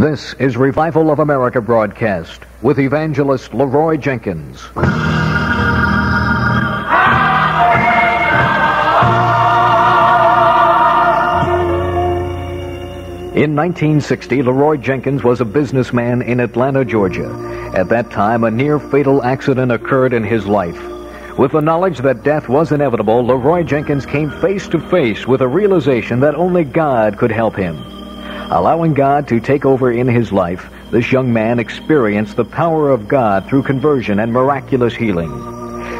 This is Revival of America broadcast with evangelist LeRoy Jenkins. In 1960, LeRoy Jenkins was a businessman in Atlanta, Georgia. At that time, a near fatal accident occurred in his life. With the knowledge that death was inevitable, LeRoy Jenkins came face to face with a realization that only God could help him. Allowing God to take over in his life, this young man experienced the power of God through conversion and miraculous healing.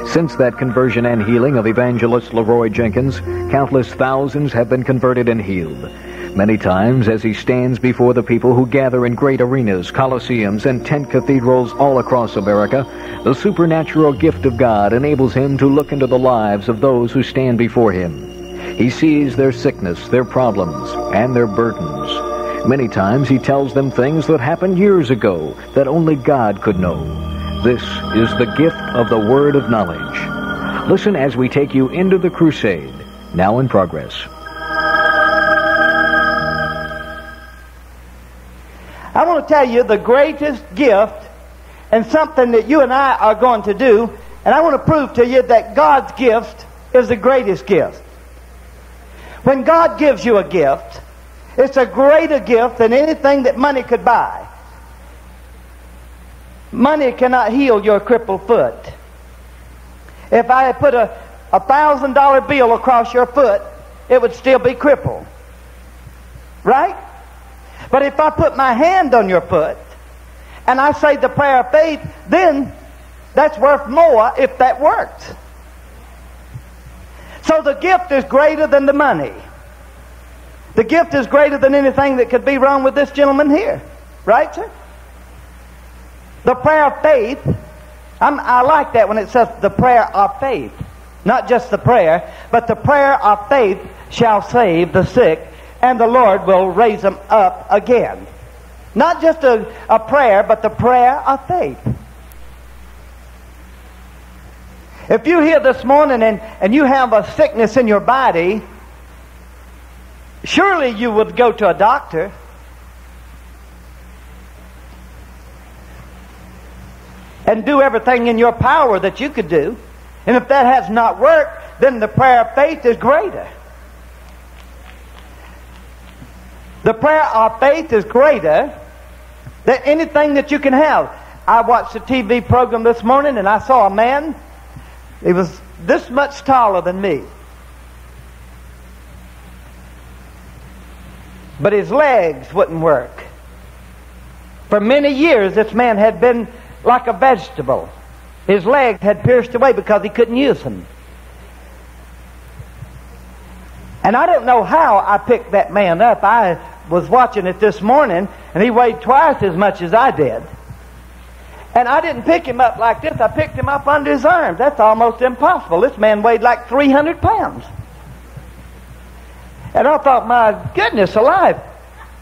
Since that conversion and healing of evangelist LeRoy Jenkins, countless thousands have been converted and healed. Many times, as he stands before the people who gather in great arenas, coliseums, and tent cathedrals all across America, the supernatural gift of God enables him to look into the lives of those who stand before him. He sees their sickness, their problems, and their burdens. Many times he tells them things that happened years ago that only God could know. This is the gift of the word of knowledge. Listen as we take you into the crusade, now in progress. I want to tell you the greatest gift and something that you and I are going to do, and I want to prove to you that God's gift is the greatest gift. When God gives you a gift, it's a greater gift than anything that money could buy. Money cannot heal your crippled foot. If I had put a, a thousand dollar bill across your foot, it would still be crippled. Right? But if I put my hand on your foot and I say the prayer of faith, then that's worth more if that works. So the gift is greater than the money. The gift is greater than anything that could be wrong with this gentleman here. Right, sir? The prayer of faith, I'm, I like that when it says the prayer of faith. Not just the prayer, but the prayer of faith shall save the sick, and the Lord will raise them up again. Not just a, a prayer, but the prayer of faith. If you're here this morning and, and you have a sickness in your body, Surely you would go to a doctor. And do everything in your power that you could do. And if that has not worked, then the prayer of faith is greater. The prayer of faith is greater than anything that you can have. I watched a TV program this morning and I saw a man. He was this much taller than me. But his legs wouldn't work. For many years, this man had been like a vegetable. His legs had pierced away because he couldn't use them. And I don't know how I picked that man up. I was watching it this morning, and he weighed twice as much as I did. And I didn't pick him up like this. I picked him up under his arms. That's almost impossible. This man weighed like 300 pounds. And I thought, my goodness alive,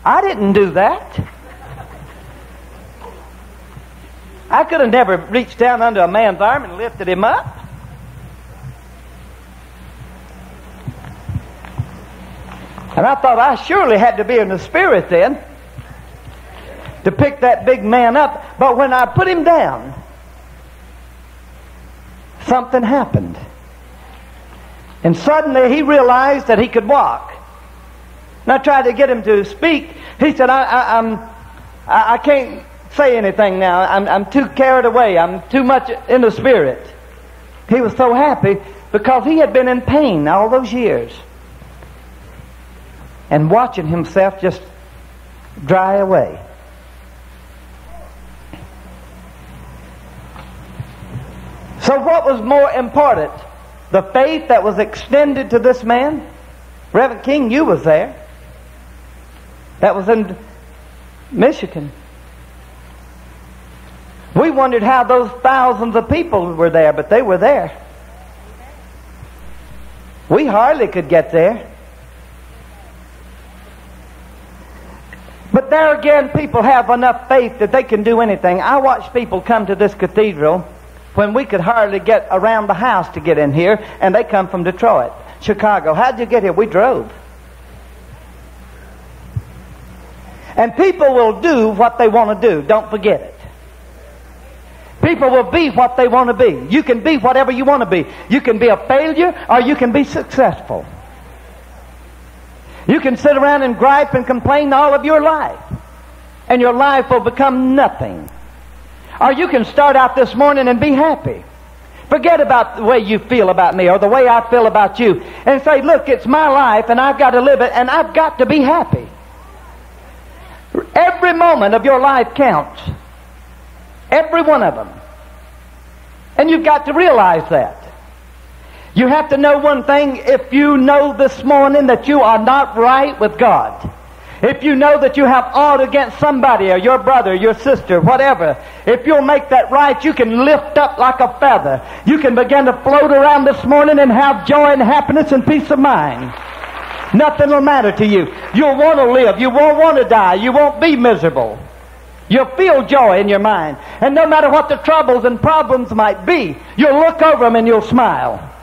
I didn't do that. I could have never reached down under a man's arm and lifted him up. And I thought I surely had to be in the spirit then to pick that big man up. But when I put him down, something happened. And suddenly he realized that he could walk. And I tried to get him to speak. He said, I, I, I'm, I, I can't say anything now. I'm, I'm too carried away. I'm too much in the spirit. He was so happy because he had been in pain all those years. And watching himself just dry away. So, what was more important? The faith that was extended to this man? Reverend King, you was there. That was in Michigan. We wondered how those thousands of people were there, but they were there. We hardly could get there. But there again, people have enough faith that they can do anything. I watch people come to this cathedral when we could hardly get around the house to get in here, and they come from Detroit, Chicago. How'd you get here? We drove. And people will do what they want to do. Don't forget it. People will be what they want to be. You can be whatever you want to be. You can be a failure or you can be successful. You can sit around and gripe and complain all of your life. And your life will become nothing. Or you can start out this morning and be happy. Forget about the way you feel about me or the way I feel about you. And say, look, it's my life and I've got to live it and I've got to be happy. Every moment of your life counts. Every one of them. And you've got to realize that. You have to know one thing. If you know this morning that you are not right with God, if you know that you have aught against somebody or your brother, your sister, whatever, if you'll make that right, you can lift up like a feather. You can begin to float around this morning and have joy and happiness and peace of mind. Nothing will matter to you. You'll want to live. You won't want to die. You won't be miserable. You'll feel joy in your mind. And no matter what the troubles and problems might be, you'll look over them and you'll smile.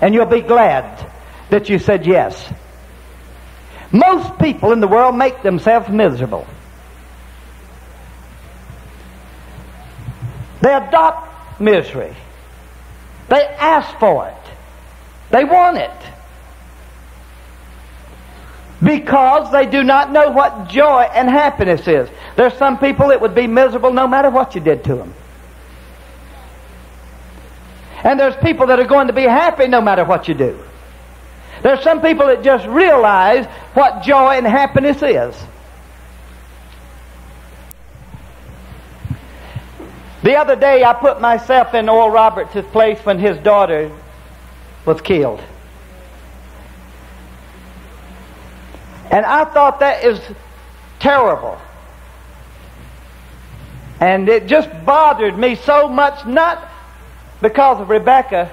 And you'll be glad that you said yes. Most people in the world make themselves miserable. They adopt misery. They ask for it. They want it because they do not know what joy and happiness is. There's some people that would be miserable no matter what you did to them. And there's people that are going to be happy no matter what you do. There's some people that just realize what joy and happiness is. The other day I put myself in Oral Roberts' place when his daughter was killed. And I thought that is terrible. And it just bothered me so much, not because of Rebecca,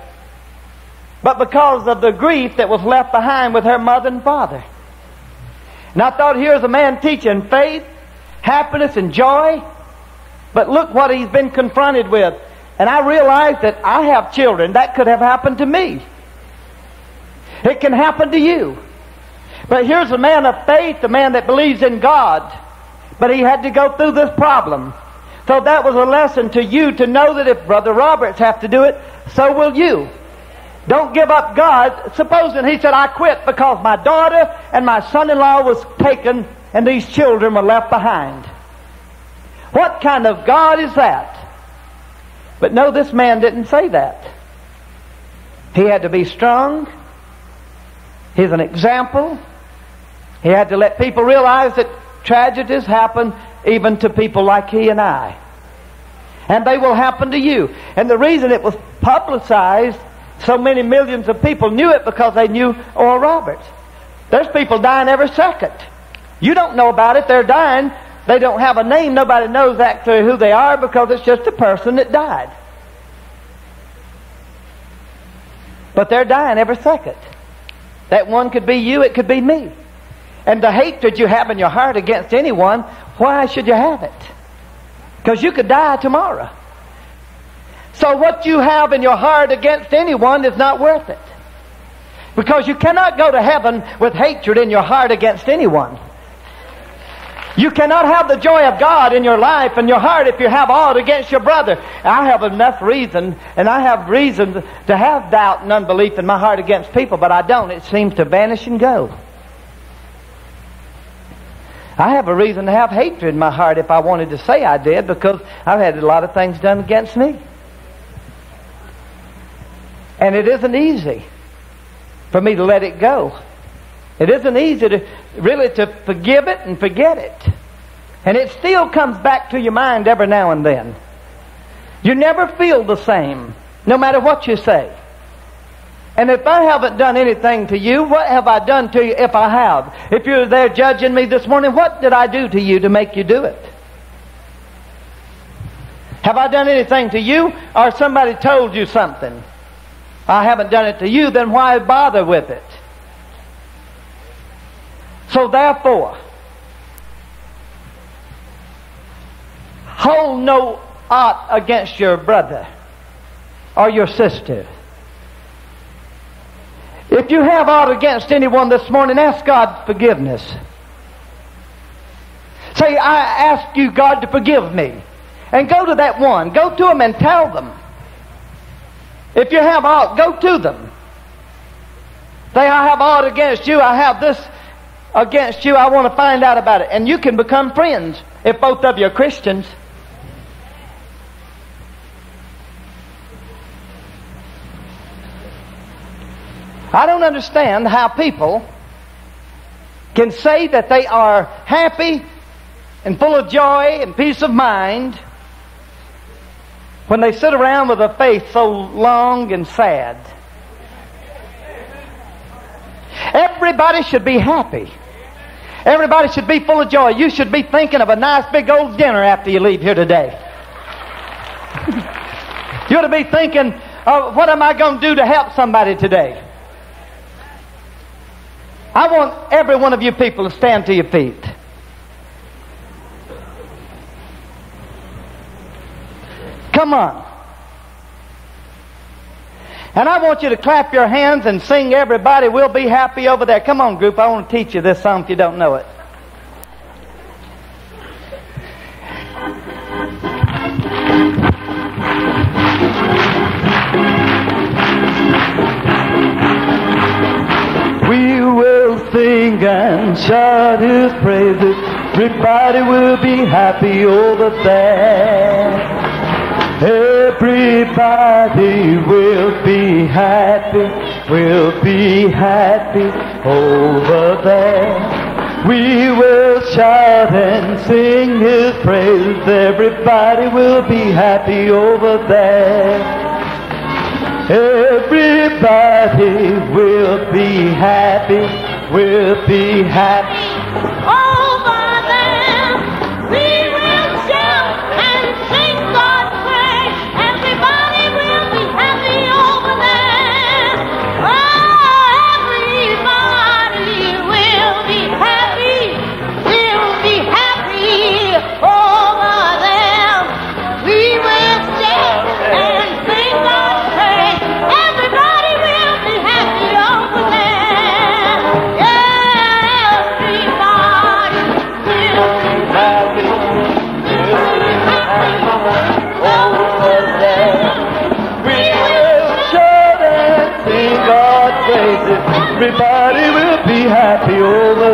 but because of the grief that was left behind with her mother and father. And I thought here's a man teaching faith, happiness, and joy. But look what he's been confronted with. And I realized that I have children. That could have happened to me. It can happen to you. But here's a man of faith, a man that believes in God. But he had to go through this problem. So that was a lesson to you to know that if Brother Roberts have to do it, so will you. Don't give up God. Supposing he said, I quit because my daughter and my son-in-law was taken and these children were left behind. What kind of God is that? But no, this man didn't say that. He had to be strong. He's an example. He had to let people realize that tragedies happen even to people like he and I. And they will happen to you. And the reason it was publicized, so many millions of people knew it because they knew Oral Roberts. There's people dying every second. You don't know about it, they're dying. They don't have a name, nobody knows actually who they are because it's just a person that died. But they're dying every second. That one could be you, it could be me. And the hatred you have in your heart against anyone, why should you have it? Because you could die tomorrow. So what you have in your heart against anyone is not worth it. Because you cannot go to heaven with hatred in your heart against anyone. You cannot have the joy of God in your life and your heart if you have aught against your brother. I have enough reason, and I have reason to have doubt and unbelief in my heart against people, but I don't. It seems to vanish and go. I have a reason to have hatred in my heart if I wanted to say I did because I've had a lot of things done against me. And it isn't easy for me to let it go. It isn't easy to really to forgive it and forget it. And it still comes back to your mind every now and then. You never feel the same, no matter what you say. And if I haven't done anything to you, what have I done to you if I have? If you're there judging me this morning, what did I do to you to make you do it? Have I done anything to you or somebody told you something? I haven't done it to you, then why bother with it? So therefore, hold no ought against your brother or your sister. If you have aught against anyone this morning, ask God forgiveness. Say, I ask you, God, to forgive me. And go to that one. Go to them and tell them. If you have aught, go to them. Say, I have aught against you. I have this against you. I want to find out about it. And you can become friends if both of you are Christians. I don't understand how people can say that they are happy and full of joy and peace of mind when they sit around with a face so long and sad. Everybody should be happy. Everybody should be full of joy. You should be thinking of a nice big old dinner after you leave here today. you ought to be thinking, oh, what am I going to do to help somebody today? I want every one of you people to stand to your feet. Come on. And I want you to clap your hands and sing Everybody Will Be Happy over there. Come on, group. I want to teach you this song if you don't know it. Sing and shout His praises. Everybody will be happy over there. Everybody will be happy, will be happy over there. We will shout and sing His praise. Everybody will be happy over there. Everybody will be happy, will be happy. Over oh,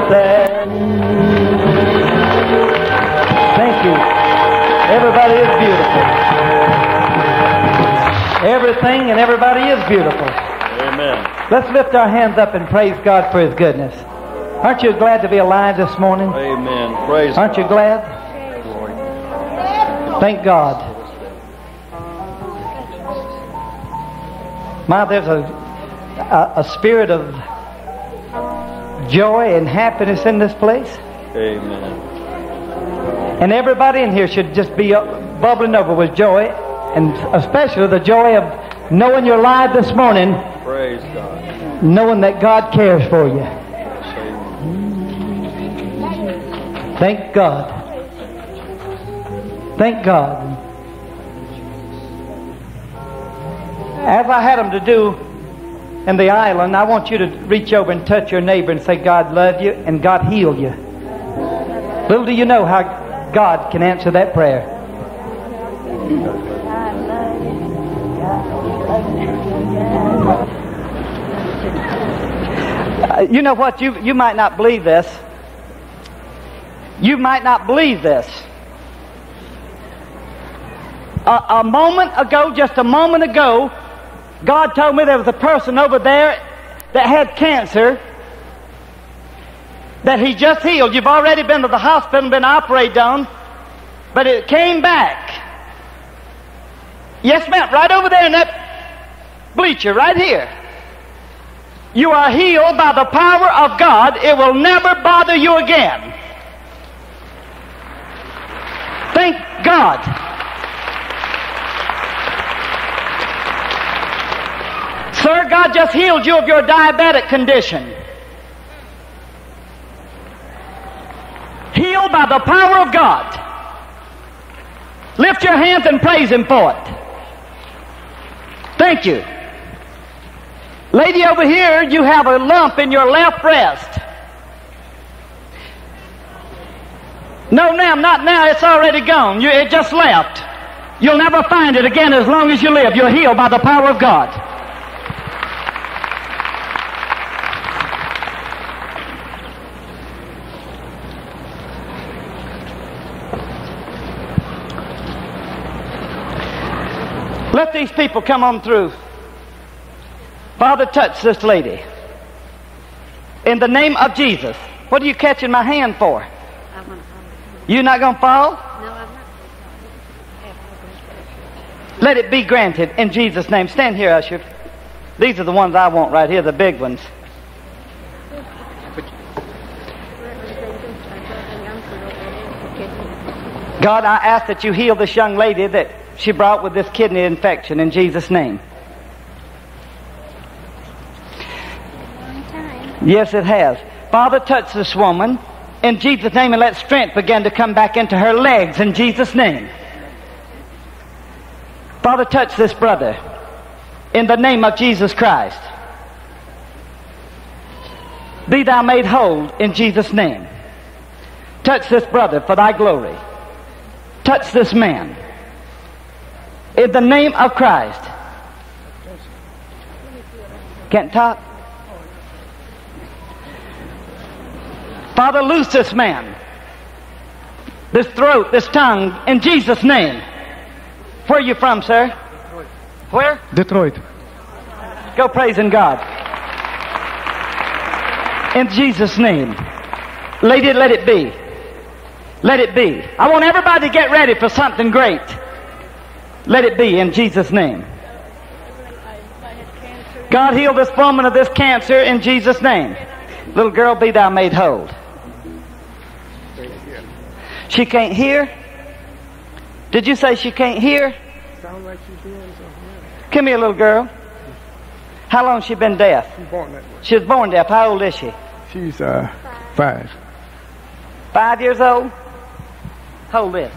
there. Thank you. Everybody is beautiful. Everything and everybody is beautiful. Amen. Let's lift our hands up and praise God for His goodness. Aren't you glad to be alive this morning? Amen. Praise Aren't you glad? Glory. Thank God. My, there's a, a, a spirit of joy and happiness in this place. Amen. And everybody in here should just be bubbling over with joy, and especially the joy of knowing you're alive this morning, Praise God. knowing that God cares for you. Thank God. Thank God. As I had them to do in the island, I want you to reach over and touch your neighbor and say, God love you and God heal you. Little do you know how God can answer that prayer. Uh, you know what? You, you might not believe this. You might not believe this. A, a moment ago, just a moment ago, God told me there was a person over there that had cancer that he just healed. You've already been to the hospital and been operated on, but it came back. Yes, ma'am, right over there in that bleacher, right here. You are healed by the power of God. It will never bother you again. Thank God. Sir, God just healed you of your diabetic condition. Healed by the power of God. Lift your hands and praise Him for it. Thank you. Lady over here, you have a lump in your left breast. No, ma'am, not now. It's already gone. You, it just left. You'll never find it again as long as you live. You're healed by the power of God. Let these people come on through. Father, touch this lady. In the name of Jesus. What are you catching my hand for? You're not going to fall? No, I'm not. Let it be granted in Jesus' name. Stand here, Usher. These are the ones I want right here, the big ones. God, I ask that you heal this young lady that she brought with this kidney infection in Jesus' name. Yes, it has. Father, touch this woman in Jesus' name and let strength begin to come back into her legs in Jesus' name. Father, touch this brother in the name of Jesus Christ. Be thou made whole in Jesus' name. Touch this brother for thy glory. Touch this man. In the name of Christ. Can't talk? Father, loose this man. This throat, this tongue, in Jesus' name. Where are you from, sir? Where? Detroit. Go praising God. In Jesus' name. Lady, let it be. Let it be. I want everybody to get ready for something great. Let it be in Jesus' name. God heal this woman of this cancer in Jesus' name. Little girl, be thou made whole. She can't hear? Did you say she can't hear? Sound like she's doing something. Come here, little girl. How long she been deaf? She's born. She was born deaf. How old is she? She's uh five. Five years old? Hold this.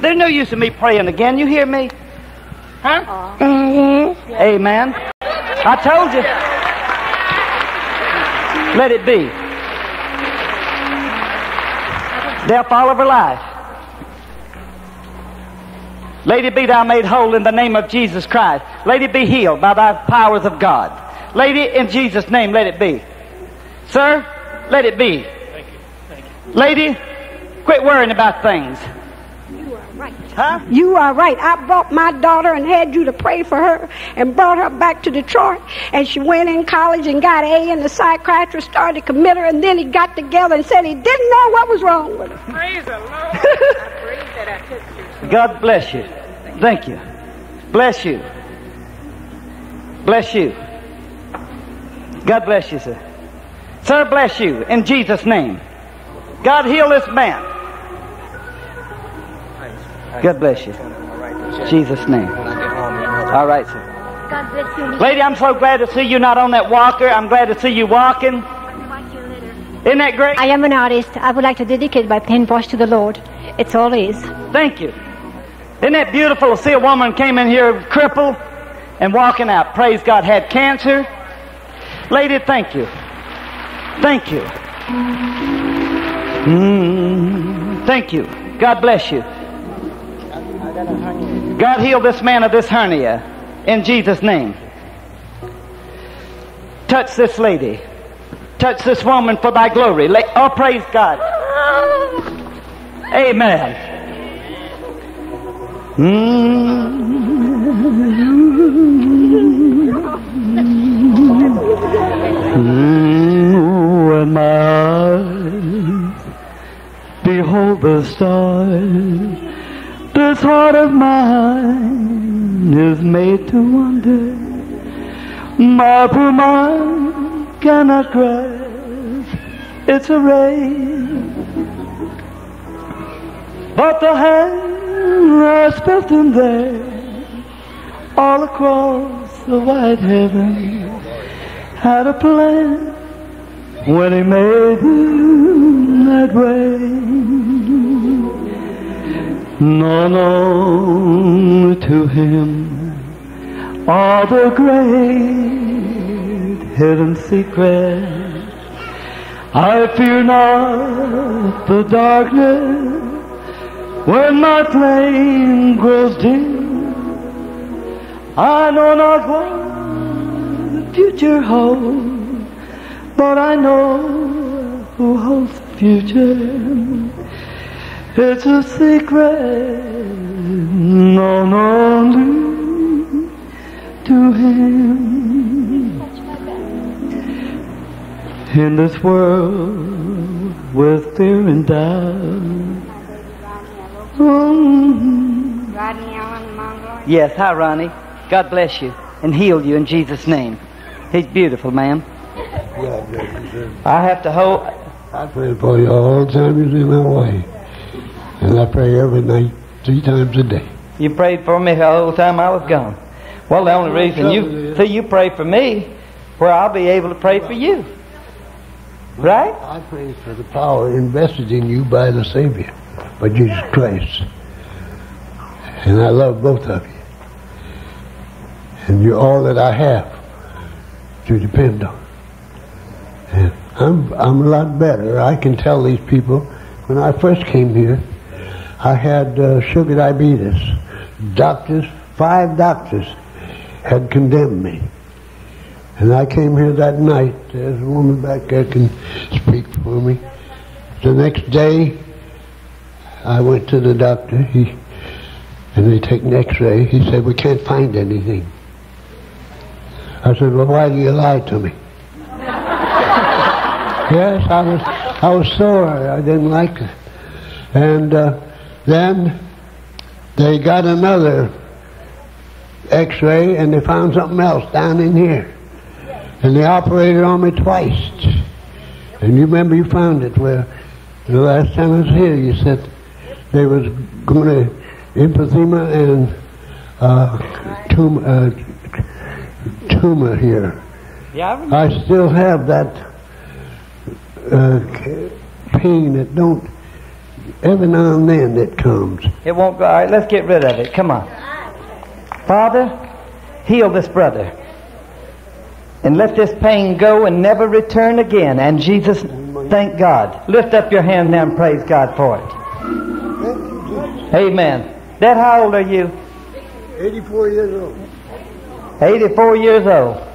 There's no use in me praying again. You hear me? Huh? Mm-hmm. Amen. I told you. Let it be. Deaf all of her life. Lady, be thou made whole in the name of Jesus Christ. Lady, be healed by thy powers of God. Lady, in Jesus' name, let it be. Sir, let it be. Thank you. Thank you. Lady, quit worrying about things. Huh? You are right. I brought my daughter and had you to pray for her and brought her back to Detroit. And she went in college and got A, and the psychiatrist started to commit her. And then he got together and said he didn't know what was wrong with her. Praise the Lord. I pray that I took God bless you. Thank you. Bless you. Bless you. God bless you, sir. Sir, bless you in Jesus' name. God heal this man. God bless you. Jesus' name. All right, sir. God bless you. Lady, I'm so glad to see you not on that walker. I'm glad to see you walking. Isn't that great? I am an artist. I would like to dedicate my pen paintbrush to the Lord. It's all is. Thank you. Isn't that beautiful to see a woman came in here crippled and walking out? Praise God, had cancer. Lady, thank you. Thank you. Mm, thank you. God bless you. God heal this man of this hernia in Jesus' name. Touch this lady. Touch this woman for thy glory. Oh, praise God. Amen. When heart of mine is made to wonder. My poor mind cannot grasp its array. But the hand has built them there, all across the wide heaven, had a plan when he made them that way. No, no, to him are the great hidden secrets I fear not the darkness when my flame grows dim. I know not what the future holds, but I know who holds the future. It's a secret known only to Him. In this world with fear and doubt. mm, Yes, hi, Ronnie. God bless you and heal you in Jesus' name. He's beautiful, ma'am. God bless you, sir. I have to hold. I pray for you all the time you're in my way. And I pray every night, three times a day. You prayed for me the whole time I was gone. Well, the only reason you see you pray for me, where I'll be able to pray for you. Right? I pray for the power invested in you by the Savior, by Jesus Christ. And I love both of you. And you're all that I have to depend on. And I'm, I'm a lot better. I can tell these people, when I first came here, I had uh, sugar diabetes. Doctors, five doctors, had condemned me. And I came here that night. There's a woman back there can speak for me. The next day, I went to the doctor. He and they take an X-ray. He said we can't find anything. I said, well, why do you lie to me? yes, I was I was sore. I didn't like it. And uh, then they got another X-ray and they found something else down in here. And they operated on me twice. And you remember you found it where the last time I was here you said they was going to emphysema and uh, tumor, uh, tumor here. Yeah, I. I still have that uh, pain that don't every now and then it comes. It won't go. All right, let's get rid of it. Come on. Father, heal this brother. And let this pain go and never return again. And Jesus, thank God. Lift up your hand now and praise God for it. Amen. Dad, how old are you? 84 years old. 84 years old.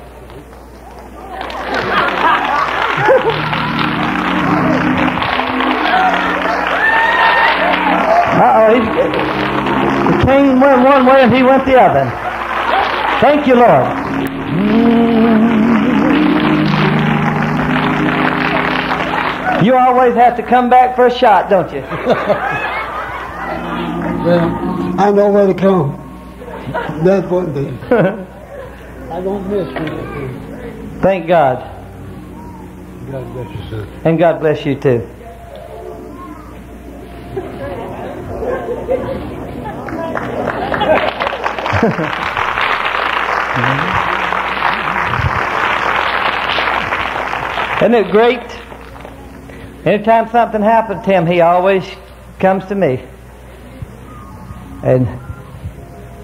Went one way and he went the other. Thank you, Lord. You always have to come back for a shot, don't you? Well, I know where to come. That's one thing. I don't miss anything. Thank God. God bless you, son. And God bless you too. Isn't it great? Anytime something happens to him, he always comes to me. And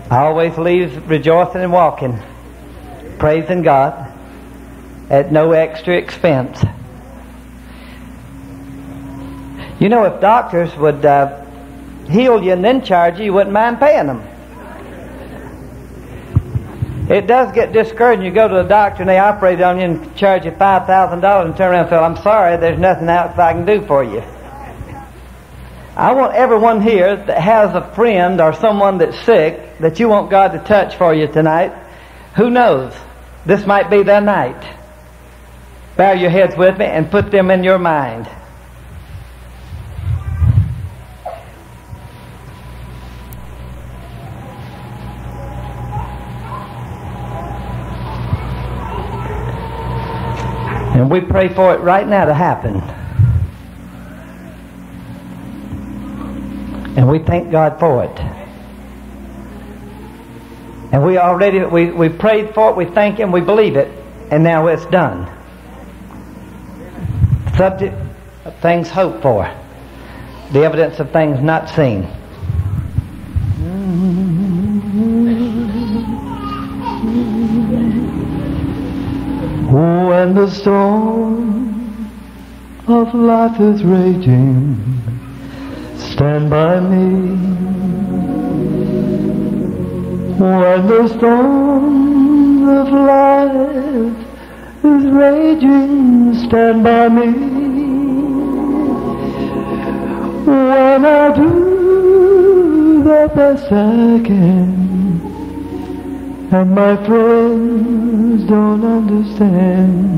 I always leave rejoicing and walking, praising God at no extra expense. You know, if doctors would uh, heal you and then charge you, you wouldn't mind paying them. It does get discouraging. You go to the doctor and they operate on you and charge you five thousand dollars and turn around and say, "I'm sorry, there's nothing else I can do for you." I want everyone here that has a friend or someone that's sick that you want God to touch for you tonight. Who knows? This might be their night. Bow your heads with me and put them in your mind. And we pray for it right now to happen. And we thank God for it. And we already we, we prayed for it, we thank Him, we believe it, and now it's done. Subject of things hoped for. The evidence of things not seen. When the storm of life is raging, stand by me. When the storm of life is raging, stand by me. When I do the best I can, and my friends don't understand.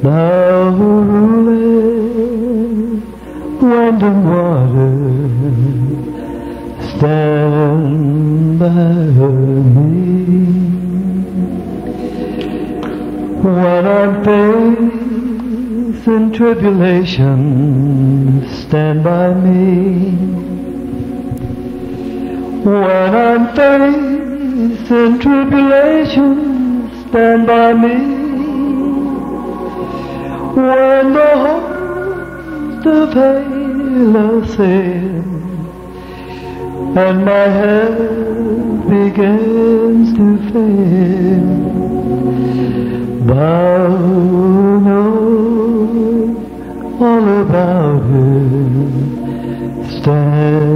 Who rulest wind and water, stand by me. When I'm facing tribulation, stand by me. When I'm facing tribulation, stand by me. When the host of hail ascends and my head begins to fail, thou know all about it. Stand